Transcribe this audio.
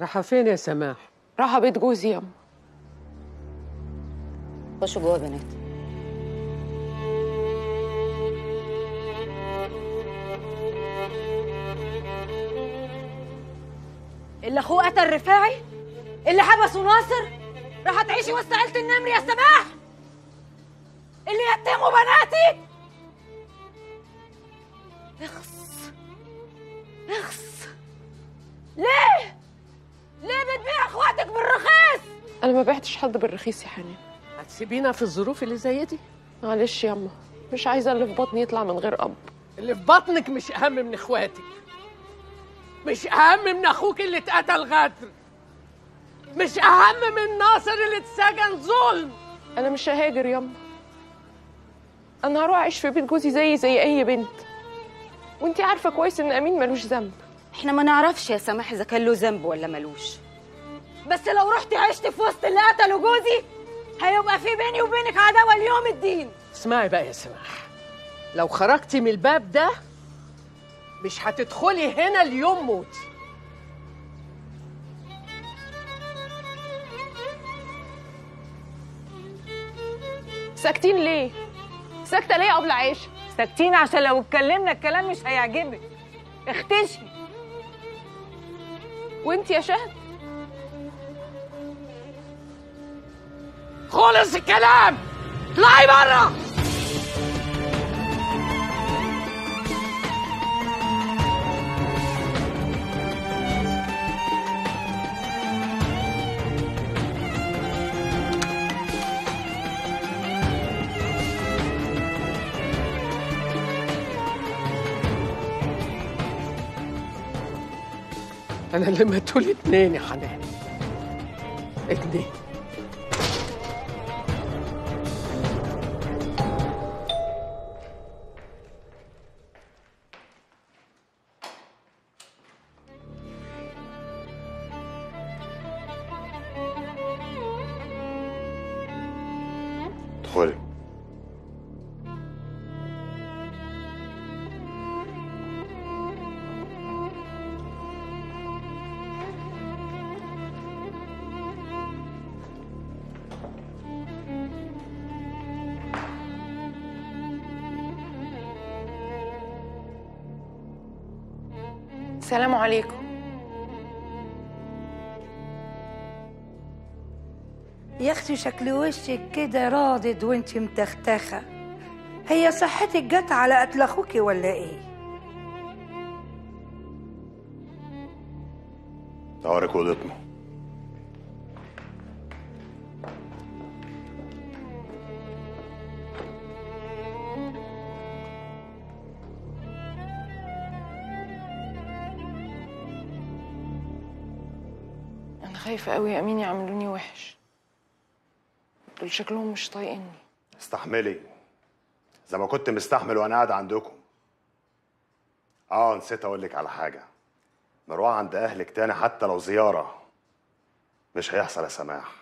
رايحه فين يا سماح؟ راح بيت جوزي ياما خشوا جوه يا بنات اللي اخوه قتل رفاعي اللي حبسه ناصر؟ راح تعيشي وسط عيلة النمر يا سماح؟ اللي يتموا بناتي؟ اخس اخس أنا ما بعتش حد بالرخيص يا حنان. هتسيبينا في الظروف اللي زي دي؟ معلش ياما مش عايزة اللي في بطني يطلع من غير أب. اللي في بطنك مش أهم من إخواتك. مش أهم من أخوك اللي اتقتل غدر. مش أهم من ناصر اللي اتسجن ظلم. أنا مش ههاجر ياما أنا هروح أعيش في بيت جوزي زي زي أي بنت. وأنتي عارفة كويس إن أمين ملوش ذنب. إحنا ما نعرفش يا سماح إذا كان له ذنب ولا ملوش. بس لو رحتي عشت في وسط اللي قتلوا جوزي هيبقى في بيني وبينك عداوة ليوم الدين. اسمعي بقى يا سماح. لو خرجتي من الباب ده مش هتدخلي هنا اليوم موتي ساكتين ليه؟ ساكتة ليه قبل عيش ساكتين عشان لو اتكلمنا الكلام مش هيعجبك. اختشي. وانتي يا شهد؟ خلص الكلام! اطلعي بره! أنا اللي ماتولي اتنين يا حنان. اتنين ادخلي السلام عليكم يا أختي شكل وشك كده راضد وأنت متختخة. هي صحتك جت على قتل أخوكي ولا إيه؟ طوارئ اوضتنا أنا خايفة قوي يا امين يعملوني وحش. دول شكلهم مش طايقني استحملي. زي ما كنت مستحمل وأنا قاعد عندكم. آه نسيت أقول لك على حاجة. مروح عند أهلك تاني حتى لو زيارة. مش هيحصل يا سماح.